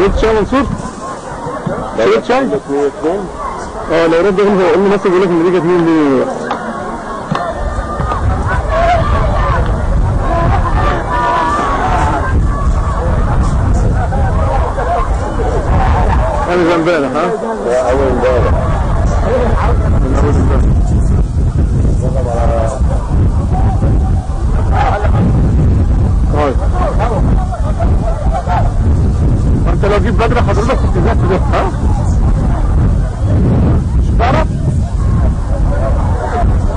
شربت شاي منصور؟ شربت شاي؟ آه لو رد هو قال مثلا بيقول لك النتيجه 2 دي أنا امبارح ها؟ أول امبارح جيت بدري حضرتك كنت زهقت ده ها؟ مش تعرف؟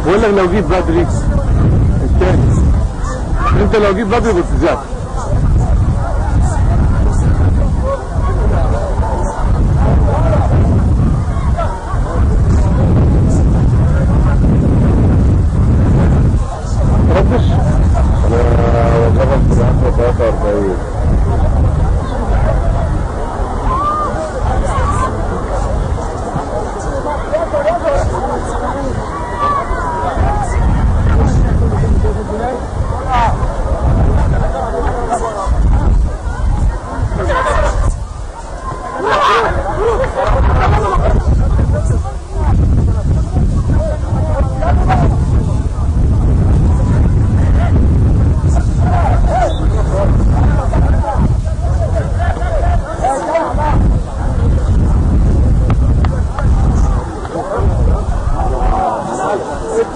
بقول لك لو جيت بدري التاني انت لو جيت بدري كنت زهقت ردش أنا وصلت في 43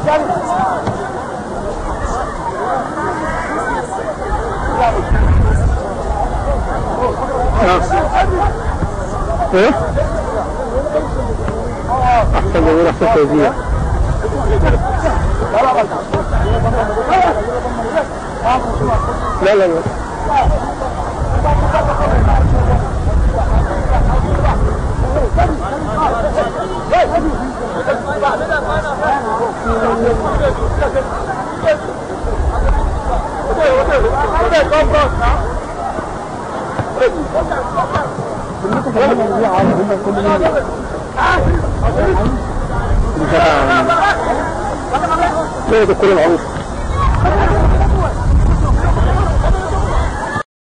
¿Eh? Hasta que dura siete días. Dale, dale. 그래도 그런 어느